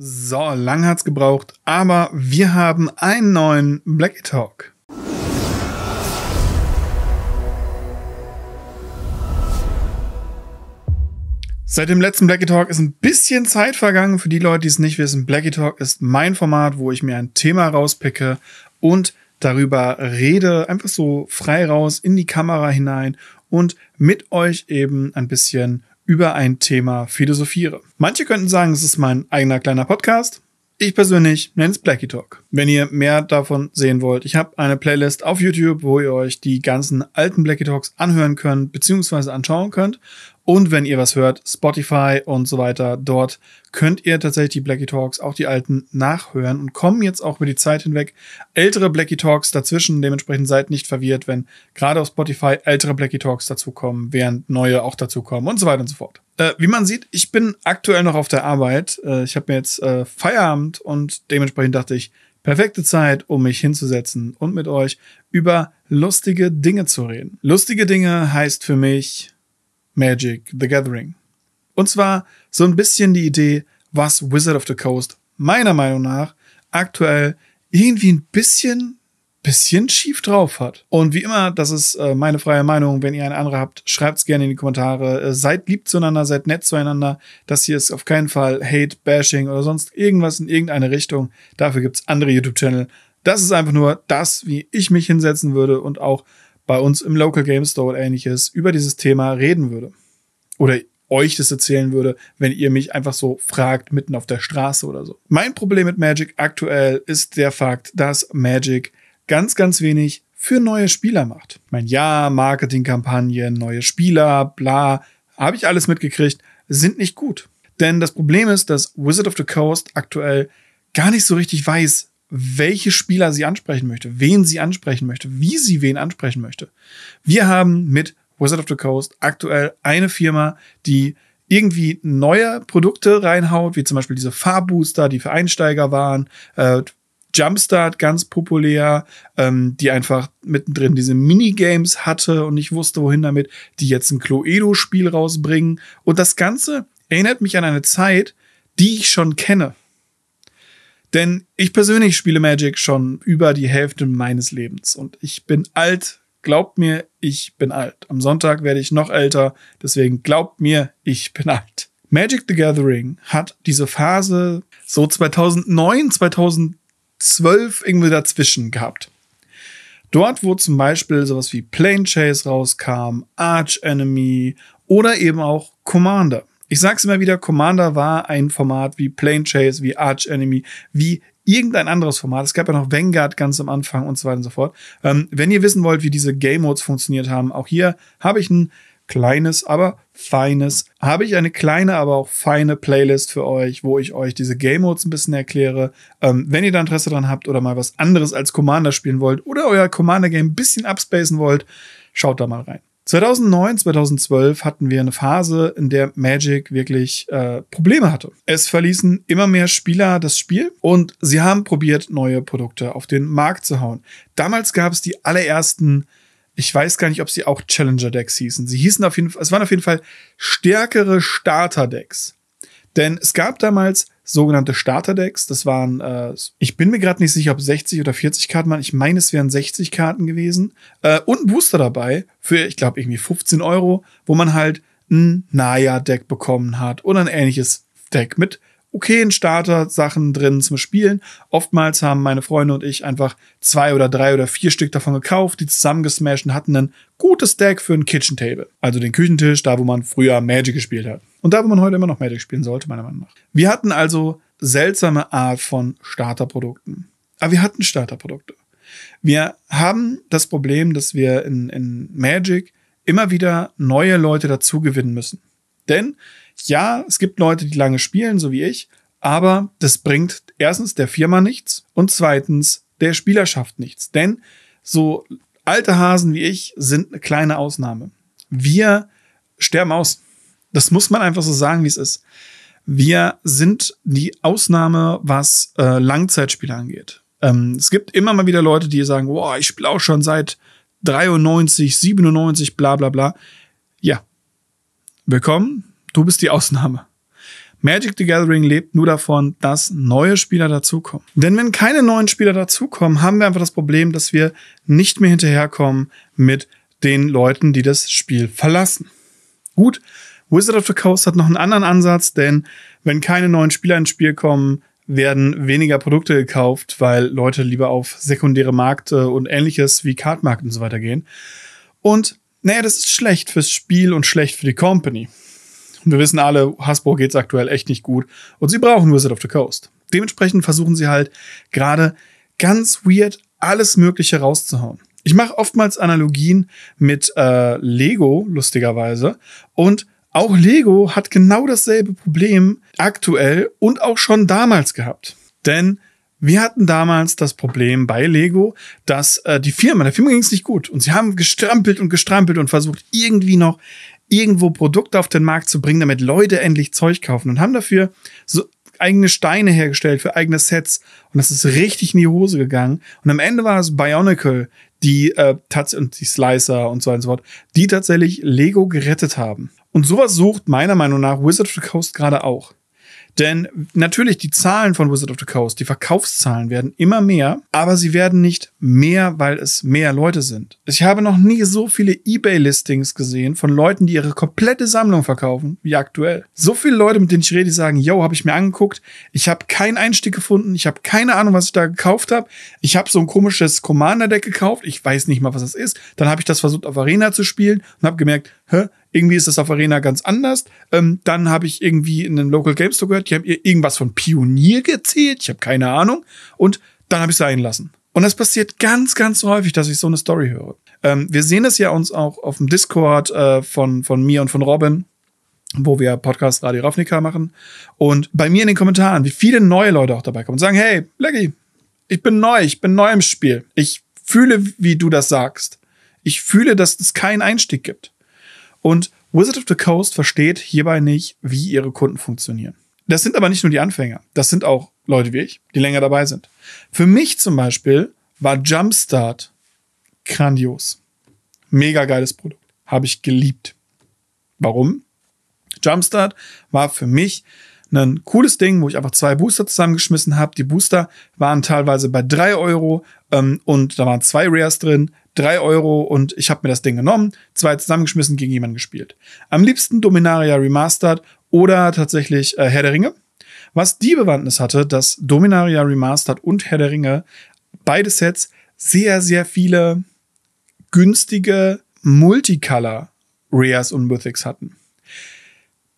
So, lang hat's gebraucht, aber wir haben einen neuen Blackie Talk. Seit dem letzten Blackie Talk ist ein bisschen Zeit vergangen. Für die Leute, die es nicht wissen, Blackie Talk ist mein Format, wo ich mir ein Thema rauspicke und darüber rede, einfach so frei raus in die Kamera hinein und mit euch eben ein bisschen über ein Thema philosophiere. Manche könnten sagen, es ist mein eigener kleiner Podcast. Ich persönlich nenne es Blackie Talk. Wenn ihr mehr davon sehen wollt, ich habe eine Playlist auf YouTube, wo ihr euch die ganzen alten Blackie Talks anhören könnt, beziehungsweise anschauen könnt. Und wenn ihr was hört, Spotify und so weiter, dort könnt ihr tatsächlich die Blackie Talks, auch die alten, nachhören und kommen jetzt auch über die Zeit hinweg ältere Blackie Talks dazwischen. Dementsprechend seid nicht verwirrt, wenn gerade auf Spotify ältere Blackie Talks dazukommen, während neue auch dazukommen und so weiter und so fort. Äh, wie man sieht, ich bin aktuell noch auf der Arbeit. Äh, ich habe mir jetzt äh, Feierabend und dementsprechend dachte ich, perfekte Zeit, um mich hinzusetzen und mit euch über lustige Dinge zu reden. Lustige Dinge heißt für mich Magic the Gathering. Und zwar so ein bisschen die Idee, was Wizard of the Coast meiner Meinung nach aktuell irgendwie ein bisschen, bisschen schief drauf hat. Und wie immer, das ist äh, meine freie Meinung. Wenn ihr eine andere habt, schreibt es gerne in die Kommentare. Äh, seid lieb zueinander, seid nett zueinander. Das hier ist auf keinen Fall Hate, Bashing oder sonst irgendwas in irgendeine Richtung. Dafür gibt's andere YouTube-Channel. Das ist einfach nur das, wie ich mich hinsetzen würde und auch bei uns im Local Game Store oder ähnliches über dieses Thema reden würde. Oder euch das erzählen würde, wenn ihr mich einfach so fragt, mitten auf der Straße oder so. Mein Problem mit Magic aktuell ist der Fakt, dass Magic ganz, ganz wenig für neue Spieler macht. Ich meine, ja, Marketingkampagnen, neue Spieler, bla, habe ich alles mitgekriegt, sind nicht gut. Denn das Problem ist, dass Wizard of the Coast aktuell gar nicht so richtig weiß, welche Spieler sie ansprechen möchte, wen sie ansprechen möchte, wie sie wen ansprechen möchte. Wir haben mit Wizard of the Coast aktuell eine Firma, die irgendwie neue Produkte reinhaut, wie zum Beispiel diese Farbbooster, die für Einsteiger waren, äh, Jumpstart ganz populär, ähm, die einfach mittendrin diese Minigames hatte und nicht wusste, wohin damit, die jetzt ein Cluedo-Spiel rausbringen. Und das Ganze erinnert mich an eine Zeit, die ich schon kenne. Denn ich persönlich spiele Magic schon über die Hälfte meines Lebens und ich bin alt. Glaubt mir, ich bin alt. Am Sonntag werde ich noch älter, deswegen glaubt mir, ich bin alt. Magic the Gathering hat diese Phase so 2009, 2012 irgendwie dazwischen gehabt. Dort, wo zum Beispiel sowas wie Plane Chase rauskam, Arch Enemy oder eben auch Commander. Ich sag's immer wieder, Commander war ein Format wie Plane Chase, wie Arch Enemy, wie irgendein anderes Format. Es gab ja noch Vanguard ganz am Anfang und so weiter und so fort. Ähm, wenn ihr wissen wollt, wie diese Game Modes funktioniert haben, auch hier habe ich ein kleines, aber feines, habe ich eine kleine, aber auch feine Playlist für euch, wo ich euch diese Game Modes ein bisschen erkläre. Ähm, wenn ihr da Interesse dran habt oder mal was anderes als Commander spielen wollt oder euer Commander Game ein bisschen abspacen wollt, schaut da mal rein. 2009, 2012 hatten wir eine Phase, in der Magic wirklich äh, Probleme hatte. Es verließen immer mehr Spieler das Spiel und sie haben probiert, neue Produkte auf den Markt zu hauen. Damals gab es die allerersten, ich weiß gar nicht, ob sie auch Challenger Decks hießen. Sie hießen auf jeden Fall, es waren auf jeden Fall stärkere Starter Decks. Denn es gab damals sogenannte Starterdecks. Das waren, äh, ich bin mir gerade nicht sicher, ob 60 oder 40 Karten waren. Ich meine, es wären 60 Karten gewesen. Äh, und ein Booster dabei für, ich glaube, irgendwie 15 Euro, wo man halt ein Naya-Deck bekommen hat oder ein ähnliches Deck mit okayen Starter-Sachen drin zum Spielen. Oftmals haben meine Freunde und ich einfach zwei oder drei oder vier Stück davon gekauft, die zusammengesmashed und hatten ein gutes Deck für ein Kitchen Table. Also den Küchentisch, da wo man früher Magic gespielt hat. Und da wo man heute immer noch Magic spielen sollte, meiner Meinung nach. Wir hatten also seltsame Art von Starterprodukten. Aber wir hatten Starterprodukte. Wir haben das Problem, dass wir in, in Magic immer wieder neue Leute dazu gewinnen müssen. Denn ja, es gibt Leute, die lange spielen, so wie ich, aber das bringt erstens der Firma nichts und zweitens der Spielerschaft nichts. Denn so alte Hasen wie ich sind eine kleine Ausnahme. Wir sterben aus. Das muss man einfach so sagen, wie es ist. Wir sind die Ausnahme, was äh, Langzeitspiele angeht. Ähm, es gibt immer mal wieder Leute, die sagen, boah, ich spiele auch schon seit 93, 97, bla bla bla. Ja. Willkommen du bist die Ausnahme. Magic the Gathering lebt nur davon, dass neue Spieler dazukommen. Denn wenn keine neuen Spieler dazukommen, haben wir einfach das Problem, dass wir nicht mehr hinterherkommen mit den Leuten, die das Spiel verlassen. Gut, Wizard of the Coast hat noch einen anderen Ansatz, denn wenn keine neuen Spieler ins Spiel kommen, werden weniger Produkte gekauft, weil Leute lieber auf sekundäre Märkte und ähnliches wie Cardmarkt und so weiter gehen. Und naja, das ist schlecht fürs Spiel und schlecht für die Company. Wir wissen alle, Hasbro geht's aktuell echt nicht gut und sie brauchen Wizard of the Coast. Dementsprechend versuchen sie halt gerade ganz weird alles Mögliche rauszuhauen. Ich mache oftmals Analogien mit äh, Lego, lustigerweise. Und auch Lego hat genau dasselbe Problem aktuell und auch schon damals gehabt. Denn wir hatten damals das Problem bei Lego, dass äh, die Firma, der Firma ging es nicht gut und sie haben gestrampelt und gestrampelt und versucht irgendwie noch irgendwo Produkte auf den Markt zu bringen, damit Leute endlich Zeug kaufen und haben dafür so eigene Steine hergestellt für eigene Sets und das ist richtig in die Hose gegangen und am Ende war es Bionicle, die äh, und die Slicer und so und so fort, die tatsächlich Lego gerettet haben. Und sowas sucht meiner Meinung nach Wizard of the Coast gerade auch. Denn natürlich die Zahlen von Wizard of the Coast, die Verkaufszahlen werden immer mehr, aber sie werden nicht mehr, weil es mehr Leute sind. Ich habe noch nie so viele eBay-Listings gesehen von Leuten, die ihre komplette Sammlung verkaufen, wie aktuell. So viele Leute, mit denen ich rede, die sagen, yo, habe ich mir angeguckt, ich habe keinen Einstieg gefunden, ich habe keine Ahnung, was ich da gekauft habe. Ich habe so ein komisches Commander-Deck gekauft, ich weiß nicht mal, was das ist. Dann habe ich das versucht auf Arena zu spielen und habe gemerkt, hä, irgendwie ist das auf Arena ganz anders. Ähm, dann habe ich irgendwie in einem Local Game Store gehört, die haben irgendwas von Pionier gezählt. Ich habe keine Ahnung. Und dann habe ich es sein lassen. Und das passiert ganz, ganz häufig, dass ich so eine Story höre. Ähm, wir sehen es ja uns auch auf dem Discord äh, von, von mir und von Robin, wo wir Podcast Radio Ravnica machen. Und bei mir in den Kommentaren, wie viele neue Leute auch dabei kommen und sagen, hey, Leggy, ich bin neu, ich bin neu im Spiel. Ich fühle, wie du das sagst. Ich fühle, dass es keinen Einstieg gibt. Und Wizard of the Coast versteht hierbei nicht, wie ihre Kunden funktionieren. Das sind aber nicht nur die Anfänger. Das sind auch Leute wie ich, die länger dabei sind. Für mich zum Beispiel war Jumpstart grandios. Mega geiles Produkt. Habe ich geliebt. Warum? Jumpstart war für mich ein cooles Ding, wo ich einfach zwei Booster zusammengeschmissen habe. Die Booster waren teilweise bei drei Euro ähm, und da waren zwei Rares drin drei Euro und ich habe mir das Ding genommen, zwei zusammengeschmissen, gegen jemanden gespielt. Am liebsten Dominaria Remastered oder tatsächlich äh, Herr der Ringe. Was die Bewandtnis hatte, dass Dominaria Remastered und Herr der Ringe beide Sets sehr, sehr viele günstige Multicolor Rares und Mythics hatten.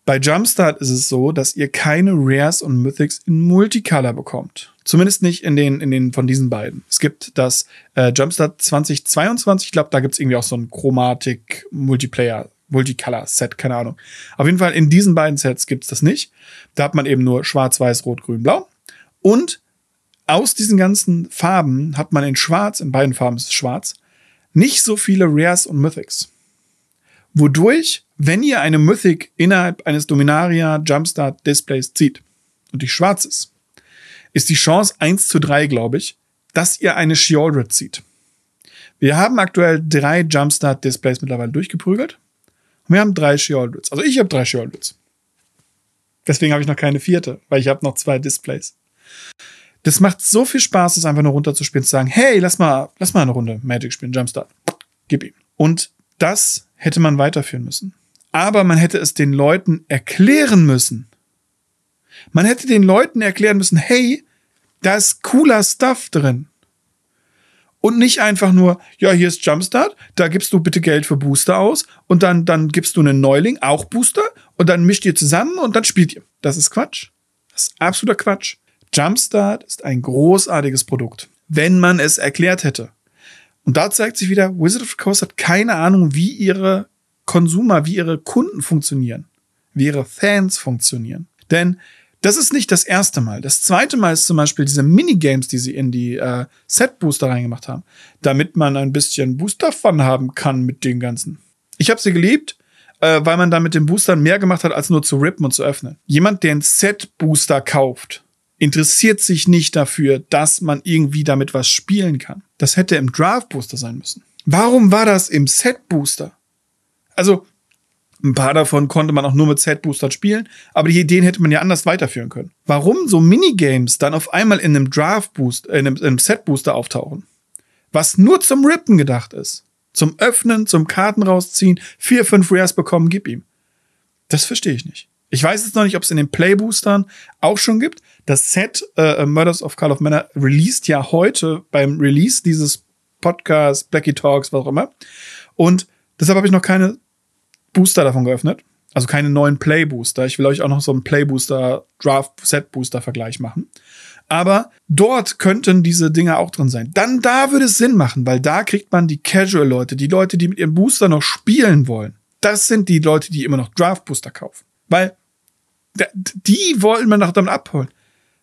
Bei Jumpstart ist es so, dass ihr keine Rares und Mythics in Multicolor bekommt. Zumindest nicht in den, in den von diesen beiden. Es gibt das äh, Jumpstart 2022, ich glaube, da gibt es irgendwie auch so ein Chromatik Multiplayer, Multicolor Set, keine Ahnung. Auf jeden Fall in diesen beiden Sets gibt es das nicht. Da hat man eben nur schwarz, weiß, rot, grün, blau. Und aus diesen ganzen Farben hat man in schwarz, in beiden Farben ist es schwarz, nicht so viele Rares und Mythics. Wodurch, wenn ihr eine Mythic innerhalb eines Dominaria Jumpstart Displays zieht und die schwarz ist, ist die Chance 1 zu 3, glaube ich, dass ihr eine Sheoldred zieht. Wir haben aktuell drei Jumpstart Displays mittlerweile durchgeprügelt. Und wir haben drei Sheoldreds. Also ich habe drei Sheoldreds. Deswegen habe ich noch keine vierte, weil ich habe noch zwei Displays. Das macht so viel Spaß, es einfach nur runterzuspielen, zu sagen, hey, lass mal, lass mal eine Runde Magic spielen, Jumpstart. Gib ihm. Und das hätte man weiterführen müssen. Aber man hätte es den Leuten erklären müssen. Man hätte den Leuten erklären müssen, hey, da ist cooler Stuff drin. Und nicht einfach nur, ja, hier ist Jumpstart, da gibst du bitte Geld für Booster aus und dann, dann gibst du einen Neuling, auch Booster, und dann mischt ihr zusammen und dann spielt ihr. Das ist Quatsch. Das ist absoluter Quatsch. Jumpstart ist ein großartiges Produkt, wenn man es erklärt hätte. Und da zeigt sich wieder, Wizard of the Coast hat keine Ahnung, wie ihre Konsumer, wie ihre Kunden funktionieren, wie ihre Fans funktionieren. Denn das ist nicht das erste Mal. Das zweite Mal ist zum Beispiel diese Minigames, die sie in die äh, Set-Booster reingemacht haben, damit man ein bisschen Booster-Fun haben kann mit den ganzen. Ich habe sie geliebt, äh, weil man da mit den Boostern mehr gemacht hat, als nur zu rippen und zu öffnen. Jemand, der einen Set-Booster kauft, interessiert sich nicht dafür, dass man irgendwie damit was spielen kann. Das hätte im Draft Booster sein müssen. Warum war das im Set Booster? Also, Ein paar davon konnte man auch nur mit Set-Boostern spielen, aber die Ideen hätte man ja anders weiterführen können. Warum so Minigames dann auf einmal in einem Draft-Boost, äh, in einem, einem Set-Booster auftauchen? Was nur zum Rippen gedacht ist. Zum Öffnen, zum Karten rausziehen, vier, fünf Rares bekommen, gib ihm. Das verstehe ich nicht. Ich weiß jetzt noch nicht, ob es in den Play-Boostern auch schon gibt. Das Set äh, Murders of Call of Manor released ja heute beim Release dieses Podcasts, Blackie Talks, was auch immer. Und deshalb habe ich noch keine Booster davon geöffnet. Also keine neuen Play-Booster. Ich will euch auch noch so einen Play-Booster, Draft-Set-Booster-Vergleich machen. Aber dort könnten diese Dinger auch drin sein. Dann da würde es Sinn machen, weil da kriegt man die Casual-Leute, die Leute, die mit ihrem Booster noch spielen wollen. Das sind die Leute, die immer noch Draft-Booster kaufen. Weil die wollen man doch damit abholen.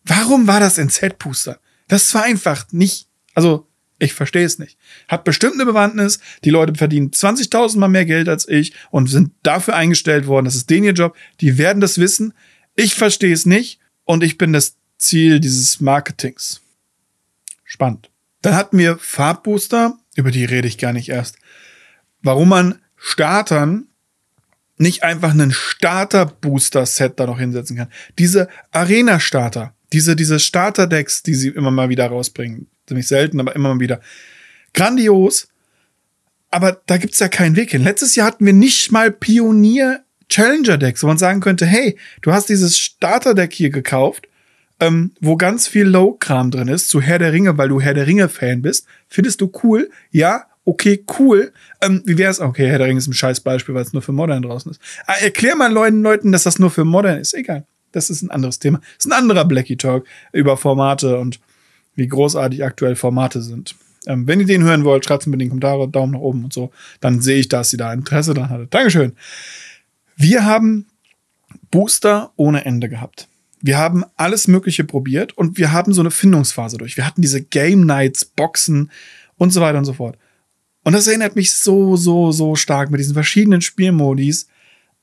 Warum war das ein Set-Booster? Das war einfach nicht, also ich verstehe es nicht. Hat bestimmt eine Bewandtnis. Die Leute verdienen 20.000 Mal mehr Geld als ich und sind dafür eingestellt worden. Das ist denen ihr Job. Die werden das wissen. Ich verstehe es nicht und ich bin das Ziel dieses Marketings. Spannend. Dann hatten wir Farbbooster, über die rede ich gar nicht erst. Warum man Startern nicht einfach einen Starter-Booster-Set da noch hinsetzen kann. Diese Arena-Starter, diese, diese Starter-Decks, die sie immer mal wieder rausbringen, ziemlich selten, aber immer mal wieder. Grandios. Aber da gibt's ja keinen Weg hin. Letztes Jahr hatten wir nicht mal Pionier Challenger Decks, wo man sagen könnte, hey, du hast dieses Starter Deck hier gekauft, ähm, wo ganz viel Low-Kram drin ist, zu Herr der Ringe, weil du Herr der Ringe-Fan bist. Findest du cool? Ja, okay, cool. Ähm, wie wär's? Okay, Herr der Ringe ist ein scheiß Beispiel, weil es nur für Modern draußen ist. Ah, erklär mal Leuten, Leuten, dass das nur für Modern ist. Egal. Das ist ein anderes Thema. Das ist ein anderer Blackie Talk über Formate und wie großartig aktuell Formate sind. Ähm, wenn ihr den hören wollt, schreibt es mir in die Kommentare, Daumen nach oben und so. Dann sehe ich, dass sie da Interesse dran hatte. Dankeschön. Wir haben Booster ohne Ende gehabt. Wir haben alles Mögliche probiert und wir haben so eine Findungsphase durch. Wir hatten diese Game Nights, Boxen und so weiter und so fort. Und das erinnert mich so, so, so stark mit diesen verschiedenen Spielmodis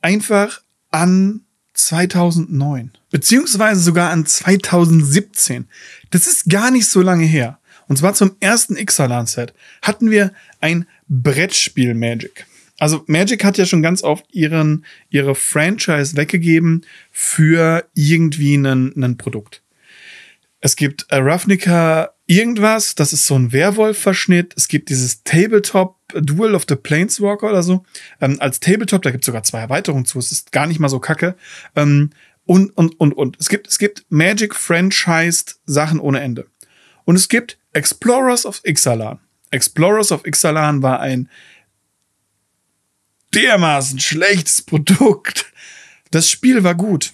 einfach an 2009, beziehungsweise sogar an 2017. Das ist gar nicht so lange her. Und zwar zum ersten Ixalan-Set hatten wir ein Brettspiel Magic. Also Magic hat ja schon ganz oft ihren, ihre Franchise weggegeben für irgendwie ein Produkt. Es gibt Ravnica irgendwas, das ist so ein Werwolf-Verschnitt. Es gibt dieses Tabletop Duel of the Planeswalker oder so. Ähm, als Tabletop, da gibt es sogar zwei Erweiterungen zu. Es ist gar nicht mal so kacke. Ähm, und, und, und, und. Es gibt, es gibt Magic-Franchised Sachen ohne Ende. Und es gibt Explorers of Ixalan. Explorers of Ixalan war ein dermaßen schlechtes Produkt. Das Spiel war gut.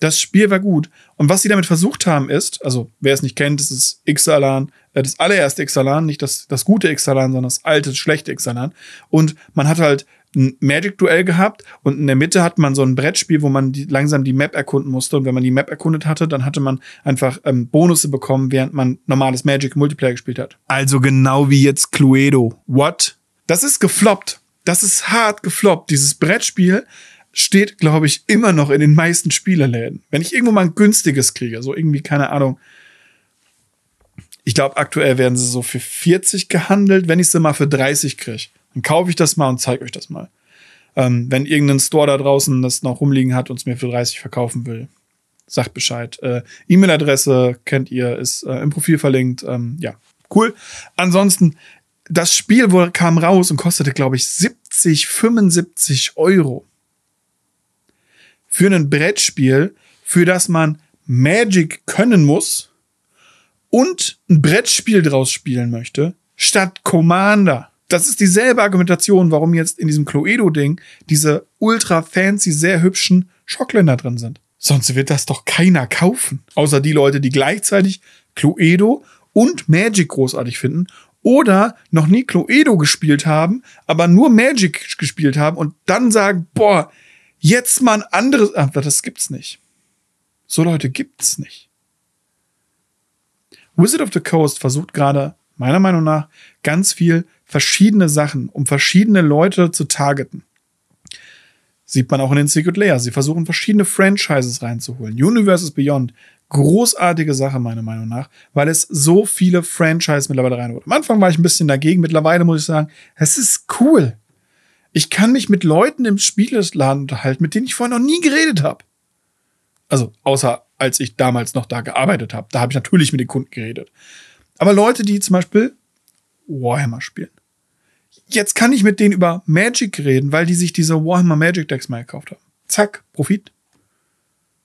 Das Spiel war gut. Und was sie damit versucht haben ist, also wer es nicht kennt, das ist Ixalan, äh, das allererste Ixalan, nicht das, das gute Ixalan, sondern das alte, schlechte Ixalan. Und man hat halt ein Magic-Duell gehabt und in der Mitte hat man so ein Brettspiel, wo man die, langsam die Map erkunden musste. Und wenn man die Map erkundet hatte, dann hatte man einfach ähm, Bonusse bekommen, während man normales Magic Multiplayer gespielt hat. Also genau wie jetzt Cluedo. What? Das ist gefloppt. Das ist hart gefloppt. Dieses Brettspiel steht, glaube ich, immer noch in den meisten Spielerläden. Wenn ich irgendwo mal ein günstiges kriege, so irgendwie, keine Ahnung. Ich glaube, aktuell werden sie so für 40 gehandelt. Wenn ich sie mal für 30 kriege, dann kaufe ich das mal und zeige euch das mal. Ähm, wenn irgendein Store da draußen das noch rumliegen hat und es mir für 30 verkaufen will, sagt Bescheid. Äh, E-Mail-Adresse kennt ihr, ist äh, im Profil verlinkt. Ähm, ja, cool. Ansonsten, das Spiel kam raus und kostete, glaube ich, 70, 75 Euro für ein Brettspiel, für das man Magic können muss und ein Brettspiel draus spielen möchte, statt Commander. Das ist dieselbe Argumentation, warum jetzt in diesem Cluedo-Ding diese ultra fancy, sehr hübschen Schockländer drin sind. Sonst wird das doch keiner kaufen. Außer die Leute, die gleichzeitig Cluedo und Magic großartig finden oder noch nie Cluedo gespielt haben, aber nur Magic gespielt haben und dann sagen, boah, Jetzt mal ein anderes, aber das gibt's nicht. So Leute gibt's nicht. Wizard of the Coast versucht gerade, meiner Meinung nach, ganz viel verschiedene Sachen, um verschiedene Leute zu targeten. Sieht man auch in den Secret Layer. Sie versuchen verschiedene Franchises reinzuholen. Universes Beyond, großartige Sache meiner Meinung nach, weil es so viele Franchises mittlerweile reinholt. Am Anfang war ich ein bisschen dagegen, mittlerweile muss ich sagen, es ist cool Ich kann mich mit Leuten im Spielesladen unterhalten, mit denen ich vorher noch nie geredet habe. Also außer als ich damals noch da gearbeitet habe. Da habe ich natürlich mit den Kunden geredet. Aber Leute, die zum Beispiel Warhammer spielen. Jetzt kann ich mit denen über Magic reden, weil die sich diese Warhammer Magic Decks mal gekauft haben. Zack, Profit.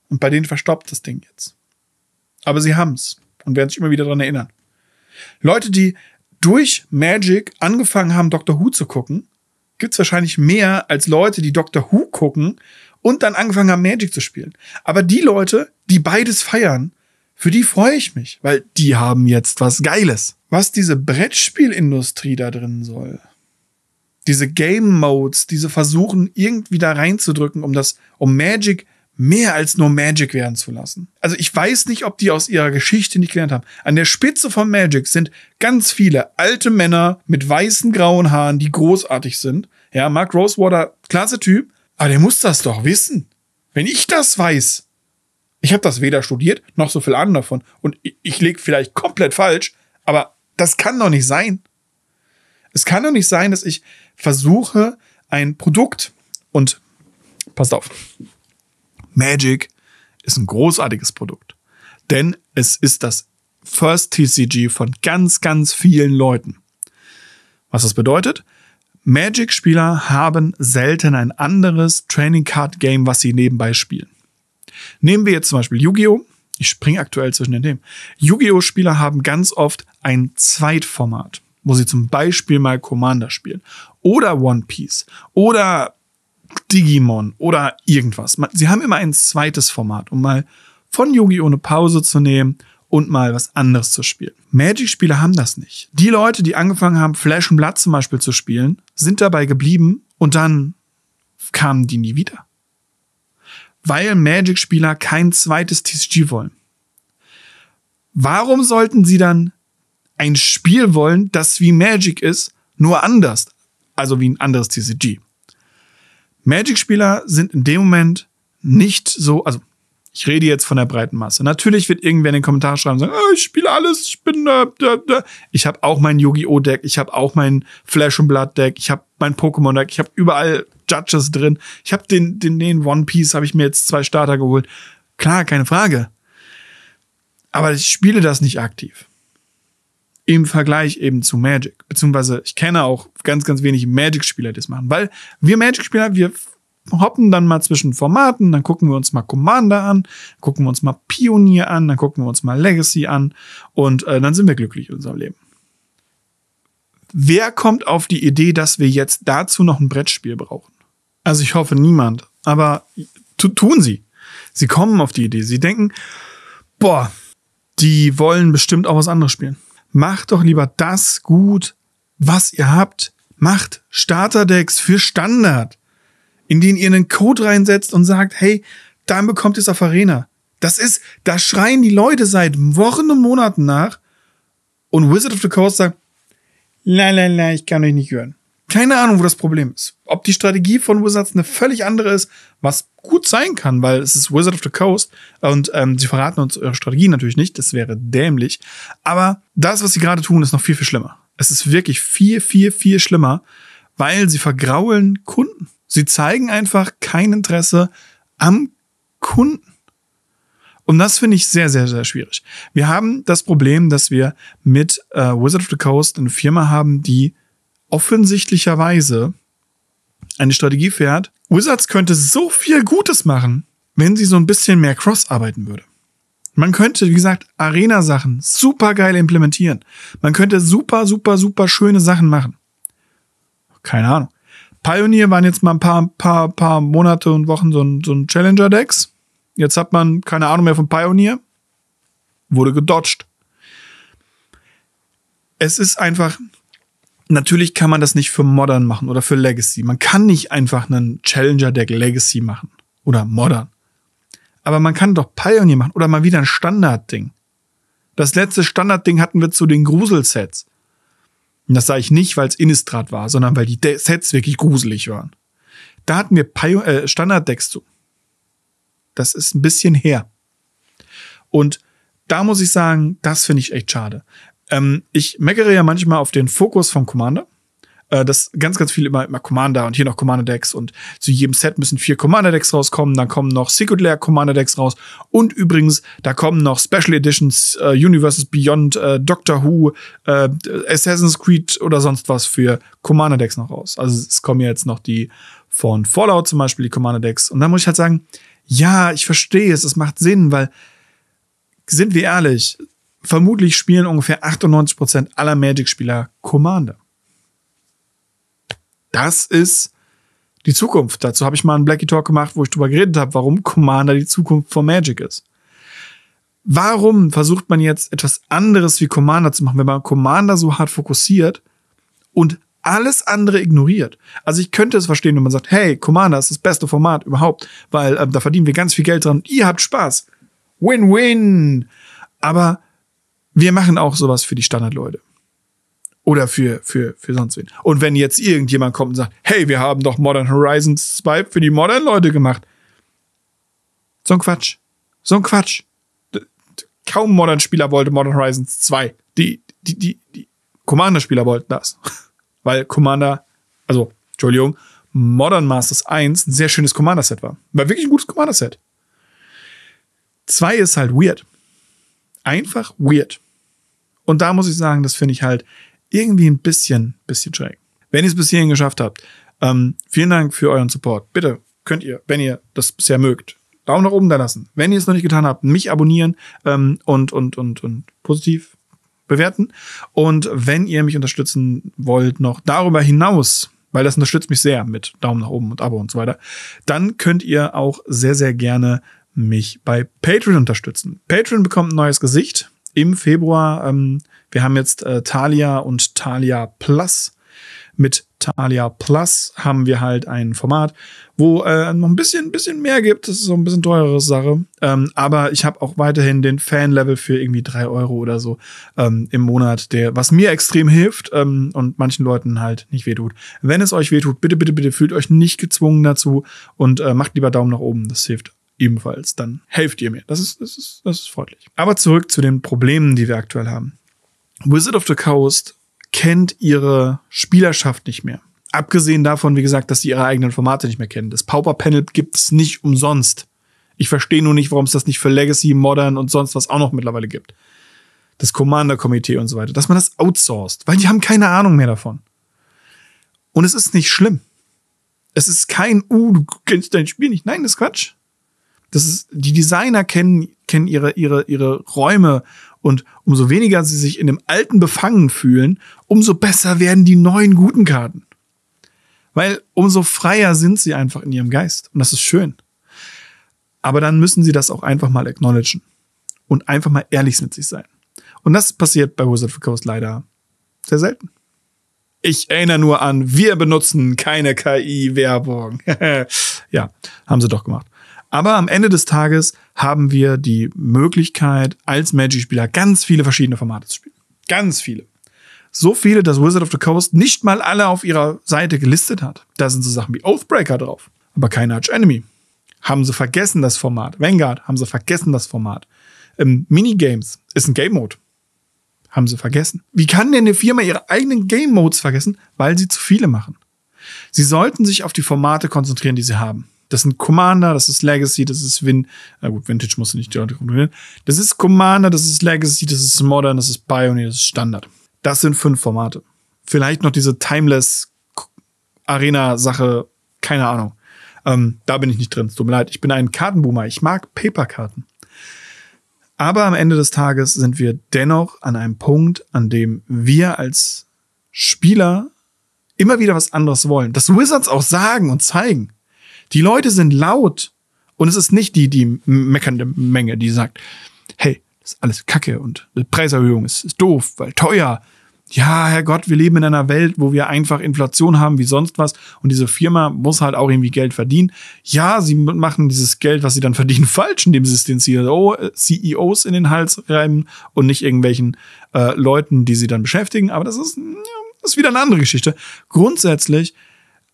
Und bei denen verstoppt das Ding jetzt. Aber sie haben's und werden sich immer wieder dran erinnern. Leute, die durch Magic angefangen haben, Doctor Who zu gucken, gibt's wahrscheinlich mehr als Leute, die Doctor Who gucken und dann angefangen haben, Magic zu spielen. Aber die Leute, die beides feiern, für die freue ich mich, weil die haben jetzt was Geiles. Was diese Brettspielindustrie da drin soll. Diese Game Modes, diese versuchen irgendwie da reinzudrücken, um das, um Magic mehr als nur Magic werden zu lassen. Also ich weiß nicht, ob die aus ihrer Geschichte nicht gelernt haben. An der Spitze von Magic sind ganz viele alte Männer mit weißen, grauen Haaren, die großartig sind. Ja, Mark Rosewater, klasse Typ, aber der muss das doch wissen. Wenn ich das weiß, ich habe das weder studiert, noch so viel Ahnung davon. Und ich, lege vielleicht komplett falsch, aber das kann doch nicht sein. Es kann doch nicht sein, dass ich versuche, ein Produkt und passt auf, Magic ist ein großartiges Produkt. Denn es ist das First TCG von ganz, ganz vielen Leuten. Was das bedeutet? Magic-Spieler haben selten ein anderes Training Card Game, was sie nebenbei spielen. Nehmen wir jetzt zum Beispiel Yu-Gi-Oh! Ich springe aktuell zwischen den Themen. Yu-Gi-Oh! Spieler haben ganz oft ein Zweitformat, wo sie zum Beispiel mal Commander spielen. Oder One Piece. Oder Digimon oder irgendwas. Sie haben immer ein zweites Format, um mal von Yugi ohne Pause zu nehmen und mal was anderes zu spielen. Magic-Spieler haben das nicht. Die Leute, die angefangen haben, Flash und Blood zum Beispiel zu spielen, sind dabei geblieben und dann kamen die nie wieder. Weil Magic-Spieler kein zweites TCG wollen. Warum sollten sie dann ein Spiel wollen, das wie Magic ist, nur anders? Also wie ein anderes TCG. Magic-Spieler sind in dem Moment nicht so, also ich rede jetzt von der breiten Masse. Natürlich wird irgendwer in den Kommentaren schreiben und sagen, oh, ich spiele alles, ich bin da, da, da. Ich habe auch mein Yu-Gi-Oh! Deck, ich habe auch mein Flash und Blood Deck, ich habe mein Pokémon Deck, ich habe überall Judges drin. Ich habe den, den, den One Piece, habe ich mir jetzt zwei Starter geholt. Klar, keine Frage. Aber ich spiele das nicht aktiv im Vergleich eben zu Magic. Beziehungsweise ich kenne auch ganz, ganz wenig Magic-Spieler, die das machen. Weil wir Magic-Spieler, wir hoppen dann mal zwischen Formaten, dann gucken wir uns mal Commander an, gucken wir uns mal Pionier an, dann gucken wir uns mal Legacy an und äh, dann sind wir glücklich in unserem Leben. Wer kommt auf die Idee, dass wir jetzt dazu noch ein Brettspiel brauchen? Also ich hoffe niemand, aber tun sie. Sie kommen auf die Idee. Sie denken, boah, die wollen bestimmt auch was anderes spielen macht doch lieber das gut, was ihr habt. Macht Starterdecks für Standard, in denen ihr einen Code reinsetzt und sagt, hey, dann bekommt ihr es auf Arena. Das ist, da schreien die Leute seit Wochen und Monaten nach und Wizard of the Coast sagt, la la la, ich kann euch nicht hören. Keine Ahnung, wo das Problem ist. Ob die Strategie von Wizards eine völlig andere ist, was gut sein kann, weil es ist Wizard of the Coast und ähm, sie verraten uns ihre Strategie natürlich nicht, das wäre dämlich. Aber das, was sie gerade tun, ist noch viel, viel schlimmer. Es ist wirklich viel, viel, viel schlimmer, weil sie vergraulen Kunden. Sie zeigen einfach kein Interesse am Kunden. Und das finde ich sehr, sehr, sehr schwierig. Wir haben das Problem, dass wir mit äh, Wizard of the Coast eine Firma haben, die offensichtlicherweise eine Strategie fährt. Wizards könnte so viel Gutes machen, wenn sie so ein bisschen mehr Cross arbeiten würde. Man könnte, wie gesagt, Arena-Sachen super geil implementieren. Man könnte super, super, super schöne Sachen machen. Keine Ahnung. Pioneer waren jetzt mal ein paar, paar, paar Monate und Wochen so ein, so ein Challenger-Decks. Jetzt hat man keine Ahnung mehr von Pioneer. Wurde gedodged. Es ist einfach natürlich kann man das nicht für Modern machen oder für Legacy. Man kann nicht einfach einen Challenger Deck Legacy machen oder Modern. Aber man kann doch Pioneer machen oder mal wieder ein Standardding. Das letzte Standardding hatten wir zu den Gruselsets. Und das sage ich nicht, weil es Innistrad war, sondern weil die De Sets wirklich gruselig waren. Da hatten wir Pio äh, Standarddecks zu. Das ist ein bisschen her. Und da muss ich sagen, das finde ich echt schade. Ähm, ich meckere ja manchmal auf den Fokus vom Commander. äh, dass ganz, ganz viel immer, immer Commander und hier noch Commander-Decks und zu jedem Set müssen vier Commander-Decks rauskommen, dann kommen noch Secret Lair Commander-Decks raus und übrigens, da kommen noch Special Editions, äh, Universes Beyond, äh, Doctor Who, äh, Assassin's Creed oder sonst was für Commander-Decks noch raus. Also es kommen jetzt noch die von Fallout zum Beispiel, die Commander-Decks. Und da muss ich halt sagen, ja, ich verstehe es, es macht Sinn, weil, sind wir ehrlich, vermutlich spielen ungefähr 98% aller Magic-Spieler Commander. Das ist die Zukunft. Dazu habe ich mal einen Blackie Talk gemacht, wo ich drüber geredet habe, warum Commander die Zukunft von Magic ist. Warum versucht man jetzt etwas anderes wie Commander zu machen, wenn man Commander so hart fokussiert und alles andere ignoriert. Also ich könnte es verstehen, wenn man sagt, hey, Commander ist das beste Format überhaupt, weil ähm, da verdienen wir ganz viel Geld dran. Ihr habt Spaß. Win-win. Aber wir machen auch sowas für die Standardleute. Oder für, für, für sonst wen. Und wenn jetzt irgendjemand kommt und sagt, hey, wir haben doch Modern Horizons 2 für die Modern-Leute gemacht. So ein Quatsch. So ein Quatsch. Kaum Modern-Spieler wollte Modern Horizons 2. Die, die, die, die Commander-Spieler wollten das. Weil Commander, also, Entschuldigung, Modern Masters 1 ein sehr schönes Commander-Set war. War wirklich ein gutes Commander-Set. 2 ist halt weird. Einfach weird. Und da muss ich sagen, das finde ich halt irgendwie ein bisschen, bisschen schräg. Wenn ihr es bis hierhin geschafft habt, ähm, vielen Dank für euren Support. Bitte könnt ihr, wenn ihr das bisher mögt, Daumen nach oben da lassen. Wenn ihr es noch nicht getan habt, mich abonnieren ähm, und, und, und, und positiv bewerten. Und wenn ihr mich unterstützen wollt, noch darüber hinaus, weil das unterstützt mich sehr mit Daumen nach oben und Abo und so weiter, dann könnt ihr auch sehr, sehr gerne mich bei Patreon unterstützen. Patreon bekommt ein neues Gesicht im Februar. Ähm, wir haben jetzt äh, Thalia und Thalia Plus. Mit Thalia Plus haben wir halt ein Format, wo äh, noch ein bisschen, bisschen mehr gibt. Das ist so ein bisschen teurere Sache. Ähm, aber ich habe auch weiterhin den Fan-Level für irgendwie drei Euro oder so ähm, im Monat, der, was mir extrem hilft ähm, und manchen Leuten halt nicht wehtut. Wenn es euch wehtut, bitte, bitte, bitte fühlt euch nicht gezwungen dazu und äh, macht lieber Daumen nach oben. Das hilft ebenfalls. Dann helft ihr mir. Das ist, das ist, das ist freundlich. Aber zurück zu den Problemen, die wir aktuell haben. Wizard of the Coast kennt ihre Spielerschaft nicht mehr. Abgesehen davon, wie gesagt, dass sie ihre eigenen Formate nicht mehr kennen. Das Pauper Panel gibt es nicht umsonst. Ich verstehe nur nicht, warum es das nicht für Legacy, Modern und sonst was auch noch mittlerweile gibt. Das Commander-Komitee und so weiter. Dass man das outsourced, weil die haben keine Ahnung mehr davon. Und es ist nicht schlimm. Es ist kein, uh, du kennst dein Spiel nicht. Nein, das ist Quatsch. Das ist, die Designer kennen, kennen ihre, ihre, ihre Räume und umso weniger sie sich in dem Alten befangen fühlen, umso besser werden die neuen guten Karten. Weil umso freier sind sie einfach in ihrem Geist. Und das ist schön. Aber dann müssen sie das auch einfach mal acknowledgen. Und einfach mal ehrlich mit sich sein. Und das passiert bei Wizard of the Coast leider sehr selten. Ich erinnere nur an, wir benutzen keine KI-Werbung. ja, haben sie doch gemacht. Aber am Ende des Tages haben wir die Möglichkeit, als Magic-Spieler ganz viele verschiedene Formate zu spielen. Ganz viele. So viele, dass Wizard of the Coast nicht mal alle auf ihrer Seite gelistet hat. Da sind so Sachen wie Oathbreaker drauf, aber kein Arch Enemy. Haben sie vergessen das Format. Vanguard haben sie vergessen das Format. Ähm, Minigames ist ein Game Mode. Haben sie vergessen. Wie kann denn eine Firma ihre eigenen Game Modes vergessen? Weil sie zu viele machen. Sie sollten sich auf die Formate konzentrieren, die sie haben. Das sind Commander, das ist Legacy, das ist Win. Na gut, Vintage musst du nicht kontrollieren. Das ist Commander, das ist Legacy, das ist Modern, das ist Pioneer, das ist Standard. Das sind fünf Formate. Vielleicht noch diese Timeless Arena-Sache, keine Ahnung. Ähm, da bin ich nicht drin. tut mir leid. Ich bin ein Kartenboomer. Ich mag Paperkarten. Aber am Ende des Tages sind wir dennoch an einem Punkt, an dem wir als Spieler immer wieder was anderes wollen. Das Wizards auch sagen und zeigen. Die Leute sind laut. Und es ist nicht die, die meckernde Menge, die sagt, hey, das ist alles Kacke und die Preiserhöhung ist, ist doof, weil teuer. Ja, Herrgott, wir leben in einer Welt, wo wir einfach Inflation haben wie sonst was und diese Firma muss halt auch irgendwie Geld verdienen. Ja, sie machen dieses Geld, was sie dann verdienen, falsch, indem sie es den CEOs in den Hals reiben und nicht irgendwelchen äh, Leuten, die sie dann beschäftigen. Aber das ist, ja, das ist wieder eine andere Geschichte. Grundsätzlich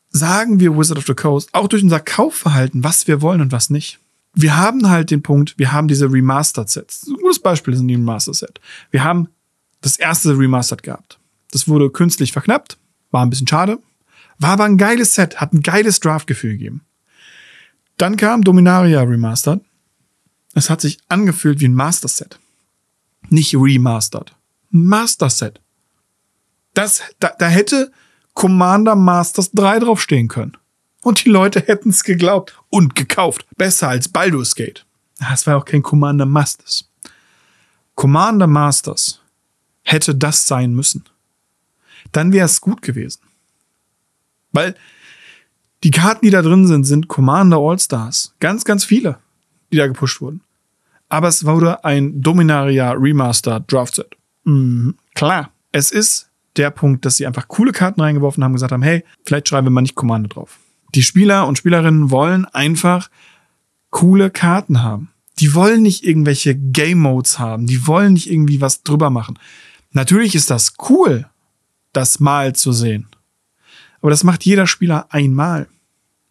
sagen wir Wizard of the Coast, auch durch unser Kaufverhalten, was wir wollen und was nicht. Wir haben halt den Punkt, wir haben diese Remastered-Sets. Ein gutes Beispiel ist ein Remastered-Set. Wir haben das erste Remastered gehabt. Das wurde künstlich verknappt. War ein bisschen schade. War aber ein geiles Set, hat ein geiles Draft-Gefühl gegeben. Dann kam Dominaria Remastered. Es hat sich angefühlt wie ein Master-Set. Nicht remastered. Master-Set. Das, da, da hätte Commander Masters 3 draufstehen können. Und die Leute hätten es geglaubt und gekauft. Besser als Baldur's Gate. Das war auch kein Commander Masters. Commander Masters hätte das sein müssen. Dann wäre es gut gewesen. Weil die Karten, die da drin sind, sind Commander All-Stars. Ganz, ganz viele, die da gepusht wurden. Aber es wurde ein Dominaria Remaster Draft Set. Mhm, klar. Es ist der Punkt, dass sie einfach coole Karten reingeworfen haben gesagt haben, hey, vielleicht schreiben wir mal nicht Commander drauf. Die Spieler und Spielerinnen wollen einfach coole Karten haben. Die wollen nicht irgendwelche Game Modes haben. Die wollen nicht irgendwie was drüber machen. Natürlich ist das cool, das mal zu sehen. Aber das macht jeder Spieler einmal.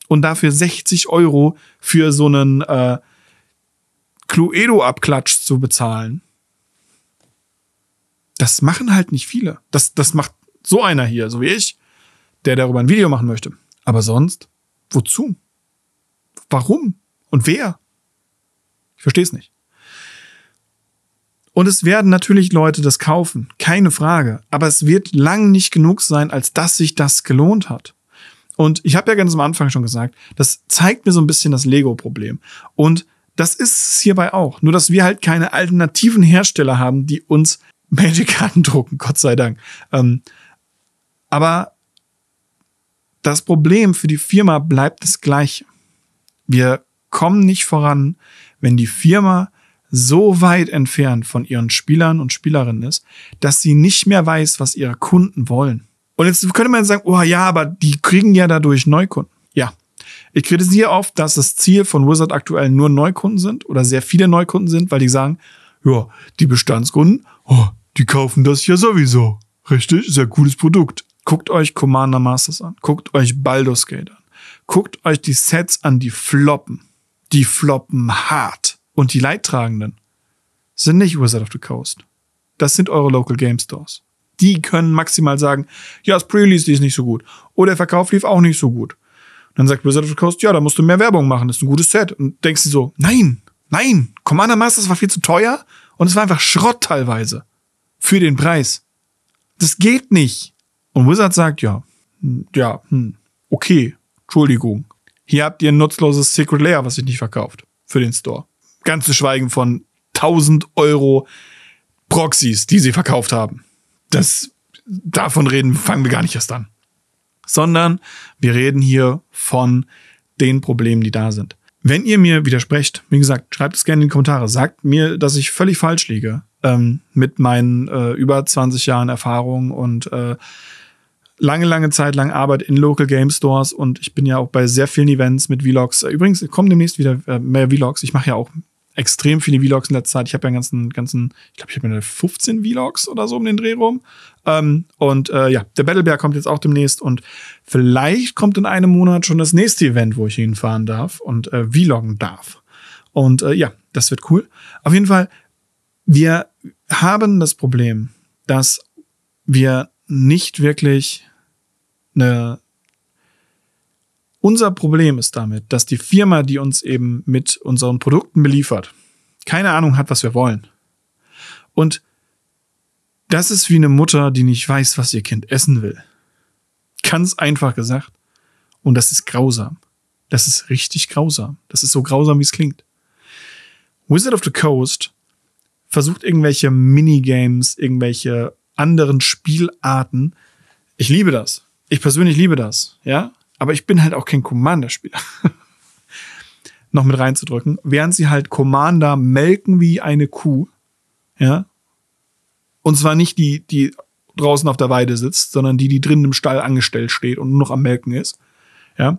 Und dafür 60 Euro für so einen äh, Cluedo-Abklatsch zu bezahlen. Das machen halt nicht viele. Das, das macht so einer hier, so wie ich, der darüber ein Video machen möchte. Aber sonst, wozu? Warum? Und wer? Ich verstehe es nicht. Und es werden natürlich Leute das kaufen, keine Frage. Aber es wird lang nicht genug sein, als dass sich das gelohnt hat. Und ich habe ja ganz am Anfang schon gesagt, das zeigt mir so ein bisschen das Lego-Problem. Und das ist es hierbei auch. Nur, dass wir halt keine alternativen Hersteller haben, die uns Magic-Karten drucken, Gott sei Dank. Ähm, aber das Problem für die Firma bleibt das gleiche. Wir kommen nicht voran, wenn die Firma so weit entfernt von ihren Spielern und Spielerinnen ist, dass sie nicht mehr weiß, was ihre Kunden wollen. Und jetzt könnte man sagen, oh ja, aber die kriegen ja dadurch Neukunden. Ja. Ich kritisiere oft, dass das Ziel von Wizard aktuell nur Neukunden sind oder sehr viele Neukunden sind, weil die sagen, ja, die Bestandskunden, oh, die kaufen das ja sowieso. Richtig, sehr cooles Produkt. Guckt euch Commander Masters an. Guckt euch Baldur's Gate an. Guckt euch die Sets an, die floppen. Die floppen hart. Und die Leidtragenden sind nicht Wizard of the Coast. Das sind eure Local Game Stores. Die können maximal sagen, ja, das Pre-Release ist nicht so gut. Oder der Verkauf lief auch nicht so gut. Und dann sagt Wizard of the Coast, ja, da musst du mehr Werbung machen, das ist ein gutes Set. Und denkst du so, nein, nein, Commander Masters war viel zu teuer und es war einfach Schrott teilweise. Für den Preis. Das geht nicht. Und Wizard sagt, ja, hm, ja, hm, okay, Entschuldigung. Hier habt ihr ein nutzloses Secret Layer, was sich nicht verkauft. Für den Store. Ganz zu schweigen von 1000 Euro Proxys, die sie verkauft haben. Das, davon reden, fangen wir gar nicht erst an. Sondern wir reden hier von den Problemen, die da sind. Wenn ihr mir widersprecht, wie gesagt, schreibt es gerne in die Kommentare. Sagt mir, dass ich völlig falsch liege ähm, mit meinen äh, über 20 Jahren Erfahrung und äh, lange, lange Zeit lang Arbeit in Local Game Stores und ich bin ja auch bei sehr vielen Events mit Vlogs. Übrigens kommen demnächst wieder äh, mehr Vlogs. Ich mache ja auch extrem viele Vlogs in letzter Zeit. Ich habe ja einen ganzen, ganzen, ich glaube, ich habe ja 15 Vlogs oder so um den Dreh rum. Ähm, und äh, ja, der Battlebear kommt jetzt auch demnächst und vielleicht kommt in einem Monat schon das nächste Event, wo ich hinfahren darf und äh, vloggen darf. Und äh, ja, das wird cool. Auf jeden Fall, wir haben das Problem, dass wir nicht wirklich eine unser Problem ist damit, dass die Firma, die uns eben mit unseren Produkten beliefert, keine Ahnung hat, was wir wollen. Und das ist wie eine Mutter, die nicht weiß, was ihr Kind essen will. Ganz einfach gesagt. Und das ist grausam. Das ist richtig grausam. Das ist so grausam, wie es klingt. Wizard of the Coast versucht irgendwelche Minigames, irgendwelche anderen Spielarten. Ich liebe das. Ich persönlich liebe das, ja. Aber ich bin halt auch kein Commander-Spieler. noch mit reinzudrücken, während sie halt Commander melken wie eine Kuh, ja. Und zwar nicht die, die draußen auf der Weide sitzt, sondern die, die drinnen im Stall angestellt steht und nur noch am Melken ist, ja.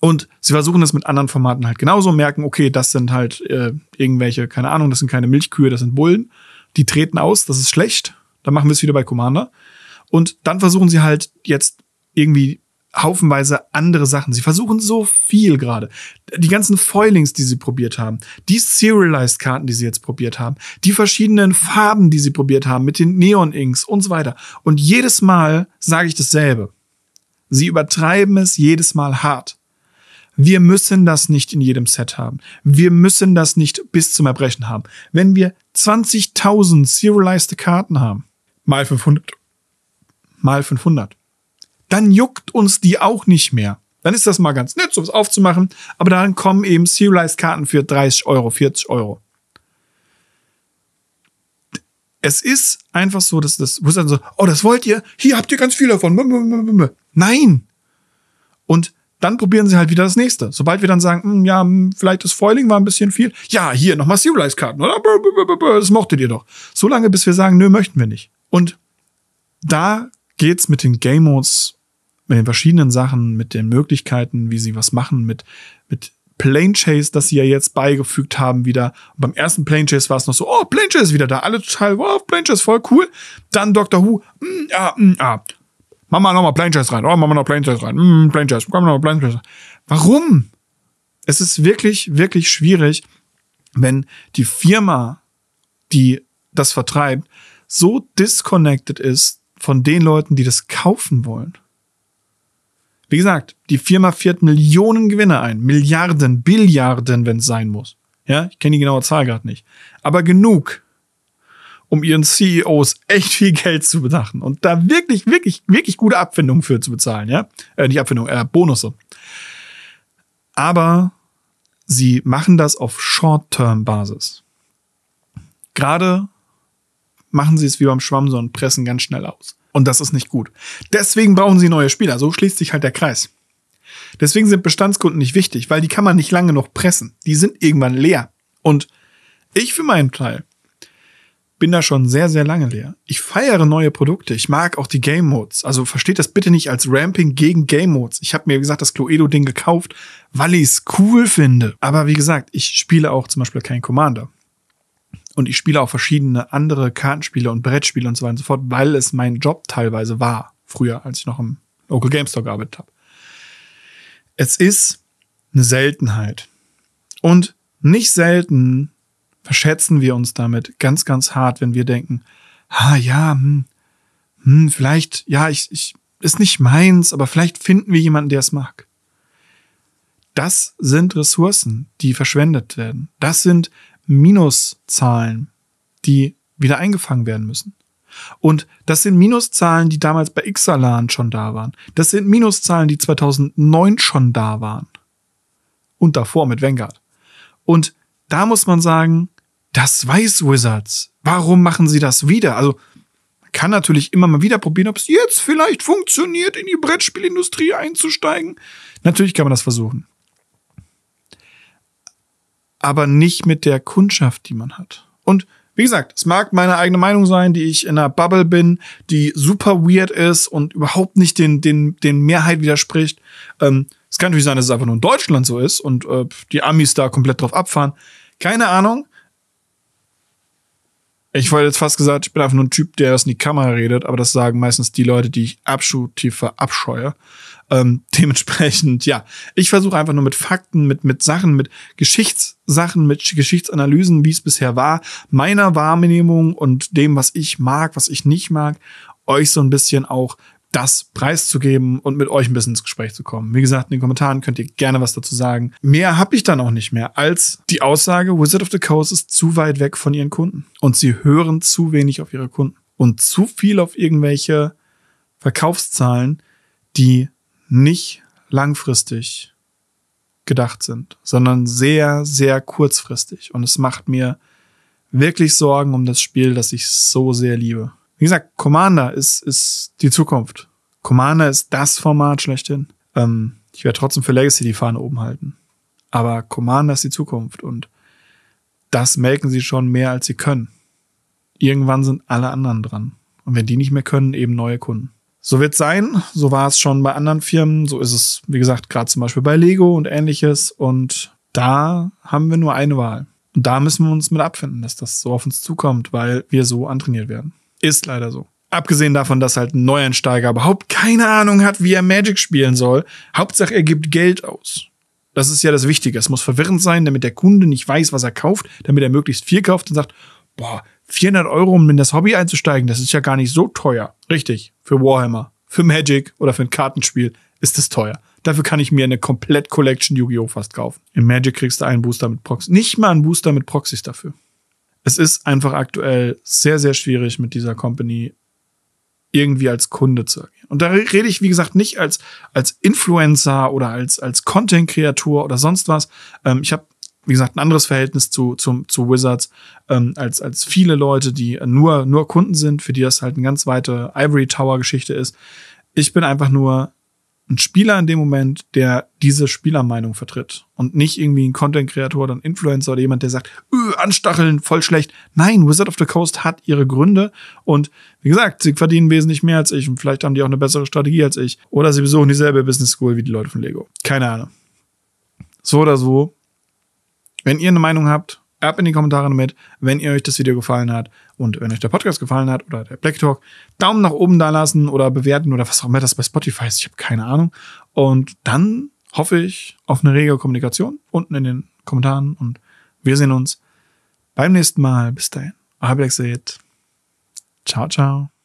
Und sie versuchen das mit anderen Formaten halt genauso, merken, okay, das sind halt äh, irgendwelche, keine Ahnung, das sind keine Milchkühe, das sind Bullen. Die treten aus, das ist schlecht. Dann machen wir es wieder bei Commander. Und dann versuchen sie halt jetzt irgendwie haufenweise andere Sachen. Sie versuchen so viel gerade. Die ganzen Foilings, die sie probiert haben, die Serialized Karten, die sie jetzt probiert haben, die verschiedenen Farben, die sie probiert haben, mit den Neon Inks und so weiter. Und jedes Mal sage ich dasselbe. Sie übertreiben es jedes Mal hart. Wir müssen das nicht in jedem Set haben. Wir müssen das nicht bis zum Erbrechen haben. Wenn wir 20.000 Serialized Karten haben, mal 500, mal 500, dann juckt uns die auch nicht mehr. Dann ist das mal ganz nett, sowas aufzumachen, aber dann kommen eben Serialized Karten für 30 Euro, 40 Euro. Es ist einfach so, dass das, wo ist dann so, oh, das wollt ihr? Hier habt ihr ganz viel davon. Nein! Und dann probieren sie halt wieder das nächste. Sobald wir dann sagen, hm, ja, hm, vielleicht das Foiling war ein bisschen viel. Ja, hier nochmal Serialized Karten, oder? Das mochtet ihr doch. So lange, bis wir sagen, nö, möchten wir nicht. Und da geht's mit den Game Modes mit den verschiedenen Sachen, mit den Möglichkeiten, wie sie was machen, mit, mit Plane Chase, das sie ja jetzt beigefügt haben wieder. Und beim ersten Plane Chase war es noch so, oh, Plane Chase ist wieder da, alle total, wow, Plane Chase voll cool. Dann Doctor Who, mm, ja, mm, ah, mach mal nochmal Chase rein, oh, mach mal noch Plane Chase rein, mm, Chase, komm noch Plane Chase. Warum? Es ist wirklich, wirklich schwierig, wenn die Firma, die das vertreibt, so disconnected ist von den Leuten, die das kaufen wollen. Wie gesagt, die Firma führt Millionen Gewinne ein. Milliarden, Billiarden, wenn es sein muss. Ja, ich kenne die genaue Zahl gerade nicht. Aber genug, um ihren CEOs echt viel Geld zu bedachen und da wirklich, wirklich, wirklich gute Abfindungen für zu bezahlen, ja? Äh, nicht Abfindungen, äh, Bonusse. Aber sie machen das auf Short-Term-Basis. Gerade machen sie es wie beim Schwamm so und pressen ganz schnell aus. Und das ist nicht gut. Deswegen brauchen sie neue Spieler. So schließt sich halt der Kreis. Deswegen sind Bestandskunden nicht wichtig, weil die kann man nicht lange noch pressen. Die sind irgendwann leer. Und ich für meinen Teil bin da schon sehr, sehr lange leer. Ich feiere neue Produkte. Ich mag auch die Game Modes. Also versteht das bitte nicht als Ramping gegen Game Modes. Ich habe mir, wie gesagt, das Cluedo-Ding gekauft, weil ich es cool finde. Aber wie gesagt, ich spiele auch zum Beispiel kein Commander. Und ich spiele auch verschiedene andere Kartenspiele und Brettspiele und so weiter und so fort, weil es mein Job teilweise war, früher, als ich noch im Local Game Store gearbeitet habe. Es ist eine Seltenheit. Und nicht selten verschätzen wir uns damit ganz, ganz hart, wenn wir denken, ah ja, hm, hm, vielleicht, ja, ich, ich, ist nicht meins, aber vielleicht finden wir jemanden, der es mag. Das sind Ressourcen, die verschwendet werden. Das sind Minuszahlen, die wieder eingefangen werden müssen. Und das sind Minuszahlen, die damals bei Ixalan schon da waren. Das sind Minuszahlen, die 2009 schon da waren. Und davor mit Vanguard. Und da muss man sagen, das weiß Wizards. Warum machen sie das wieder? Also, man kann natürlich immer mal wieder probieren, ob es jetzt vielleicht funktioniert, in die Brettspielindustrie einzusteigen. Natürlich kann man das versuchen aber nicht mit der Kundschaft, die man hat. Und wie gesagt, es mag meine eigene Meinung sein, die ich in einer Bubble bin, die super weird ist und überhaupt nicht den, den, den Mehrheit widerspricht. Ähm, es kann natürlich sein, dass es einfach nur in Deutschland so ist und äh, die Amis da komplett drauf abfahren. Keine Ahnung. Ich wollte jetzt fast gesagt, ich bin einfach nur ein Typ, der das in die Kamera redet, aber das sagen meistens die Leute, die ich absolut verabscheue. Ähm, dementsprechend, ja, ich versuche einfach nur mit Fakten, mit, mit Sachen, mit Geschichtssachen, mit Geschichtsanalysen, wie es bisher war, meiner Wahrnehmung und dem, was ich mag, was ich nicht mag, euch so ein bisschen auch das preiszugeben und mit euch ein bisschen ins Gespräch zu kommen. Wie gesagt, in den Kommentaren könnt ihr gerne was dazu sagen. Mehr habe ich dann auch nicht mehr als die Aussage, Wizard of the Coast ist zu weit weg von ihren Kunden. Und sie hören zu wenig auf ihre Kunden. Und zu viel auf irgendwelche Verkaufszahlen, die nicht langfristig gedacht sind, sondern sehr, sehr kurzfristig. Und es macht mir wirklich Sorgen um das Spiel, das ich so sehr liebe. Wie gesagt, Commander ist, ist die Zukunft. Commander ist das Format schlechthin. Ähm, ich werde trotzdem für Legacy die Fahne oben halten. Aber Commander ist die Zukunft und das melken sie schon mehr, als sie können. Irgendwann sind alle anderen dran. Und wenn die nicht mehr können, eben neue Kunden. So wird sein. So war es schon bei anderen Firmen. So ist es, wie gesagt, gerade zum Beispiel bei Lego und ähnliches. Und da haben wir nur eine Wahl. Und da müssen wir uns mit abfinden, dass das so auf uns zukommt, weil wir so antrainiert werden. Ist leider so. Abgesehen davon, dass halt ein Neueinsteiger überhaupt keine Ahnung hat, wie er Magic spielen soll. Hauptsache, er gibt Geld aus. Das ist ja das Wichtige. Es muss verwirrend sein, damit der Kunde nicht weiß, was er kauft, damit er möglichst viel kauft und sagt, boah, 400 Euro, um in das Hobby einzusteigen, das ist ja gar nicht so teuer. Richtig, für Warhammer, für Magic oder für ein Kartenspiel ist es teuer. Dafür kann ich mir eine komplett Collection Yu-Gi-Oh! fast kaufen. In Magic kriegst du einen Booster mit Proxys. Nicht mal einen Booster mit Proxys dafür. Es ist einfach aktuell sehr, sehr schwierig mit dieser Company irgendwie als Kunde zu agieren. Und da rede ich, wie gesagt, nicht als, als Influencer oder als, als Content-Kreator oder sonst was. Ähm, ich habe, wie gesagt, ein anderes Verhältnis zu, zu, zu Wizards ähm, als, als viele Leute, die nur, nur Kunden sind, für die das halt eine ganz weite Ivory Tower-Geschichte ist. Ich bin einfach nur ein Spieler in dem Moment, der diese Spielermeinung vertritt und nicht irgendwie ein Content-Kreator oder ein Influencer oder jemand, der sagt, öh, anstacheln, voll schlecht. Nein, Wizard of the Coast hat ihre Gründe und wie gesagt, sie verdienen wesentlich mehr als ich und vielleicht haben die auch eine bessere Strategie als ich oder sie besuchen dieselbe Business School wie die Leute von Lego. Keine Ahnung. So oder so. Wenn ihr eine Meinung habt, ab in die Kommentare damit, wenn ihr euch das Video gefallen hat und wenn euch der Podcast gefallen hat oder der Black Talk, Daumen nach oben da lassen oder bewerten oder was auch immer das bei Spotify ist. Ich habe keine Ahnung. Und dann hoffe ich auf eine rege Kommunikation unten in den Kommentaren und wir sehen uns beim nächsten Mal. Bis dahin. Euer Ciao, ciao.